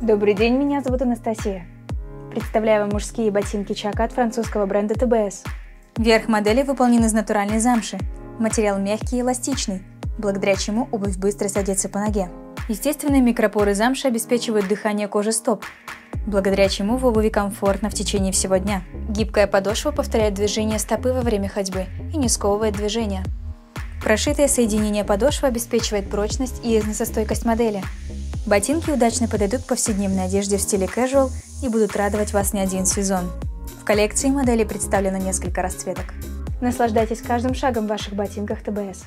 Добрый день, меня зовут Анастасия. Представляю вам мужские ботинки Чака от французского бренда ТБС. Верх модели выполнен из натуральной замши. Материал мягкий и эластичный, благодаря чему обувь быстро садится по ноге. Естественные микропоры замши обеспечивают дыхание кожи стоп, благодаря чему в обуви комфортно в течение всего дня. Гибкая подошва повторяет движение стопы во время ходьбы и не сковывает движение. Прошитое соединение подошвы обеспечивает прочность и износостойкость модели. Ботинки удачно подойдут повседневной одежде в стиле casual и будут радовать вас не один сезон. В коллекции моделей представлено несколько расцветок. Наслаждайтесь каждым шагом в ваших ботинках ТБС.